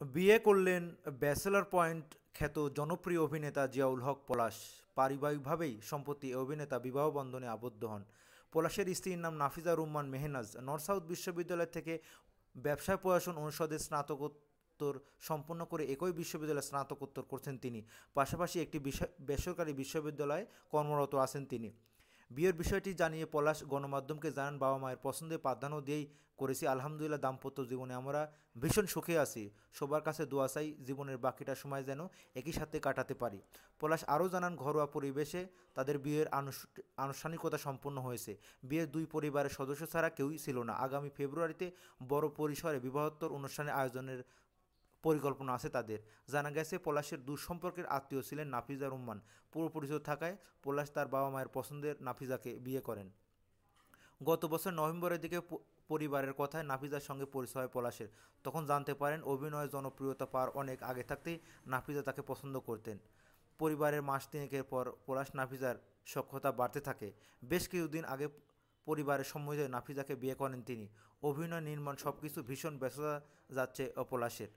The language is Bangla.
বিয়ে করলেন ব্যাচেলর পয়েন্ট খ্যাত জনপ্রিয় অভিনেতা জিয়াউল হক পলাশ। পারিবারিকভাবেই সম্প্রতি অভিনেতা বিবাহ বন্ধনে আবদ্ধ হন। পলাশের স্ত্রীর নাম নাফিজা রুম্মান মেহনাজ। নর্থ সাউথ বিশ্ববিদ্যালয় থেকে ব্যবসায় প্রশাসন অনুষদের স্নাতকোত্তর সম্পন্ন করে একই বিশ্ববিদ্যালয়ে স্নাতকোত্তর করছেন তিনি। পাশাপাশি একটি বেসরকারি বিশ্ববিদ্যালয়ে কর্মরত আছেন তিনি। বিয়ের বিষয়টি জানিয়ে পলাশ গণমাধ্যমকে জানান, বাবা মায়ের পছন্দে প্রাধান্য দিয়েই করেছি। আলহামদুলিল্লাহ, দাম্পত্য জীবনে আমরা ভীষণ সুখে আছি। সবার কাছে দোয়া চাই জীবনের বাকিটা সময় যেন একই সাথে কাটাতে পারি। পলাশ আরও জানান, ঘরোয়া পরিবেশে তাদের বিয়ের আনুষ- আনুষ্ঠানিকতা সম্পন্ন হয়েছে। বিয়ের দুই পরিবারের সদস্য ছাড়া কেউই ছিল না। আগামী ফেব্রুয়ারিতে বড় পরিসরে বিবাহোত্তর অনুষ্ঠানের আয়োজনের পরিকল্পনা আছে তাদের। জানা গেছে, পলাশের দুঃসম্পর্কের আত্মীয় ছিলেন নাফিজা রহমান পুরো পরিচয় থাকায় পলাশ তার বাবা মায়ের পছন্দের নাফিজাকে বিয়ে করেন। গত বছর নভেম্বরের দিকে পরিবারের কথায় নাফিজার সঙ্গে পরিচয় হয় পলাশের। তখন জানতে পারেন অভিনয়ে জনপ্রিয়তা পাওয়ার অনেক আগে থাকতেই নাফিজা তাকে পছন্দ করতেন। পরিবারের মাস তিনেকের পর পলাশ নাফিজার সক্ষতা বাড়তে থাকে। বেশ কিছুদিন আগে পরিবারের সম্মতিতে নাফিজাকে বিয়ে করেন তিনি। অভিনয়, নির্মাণ সব কিছু ভীষণ ব্যস্ততা যাচ্ছে পলাশের।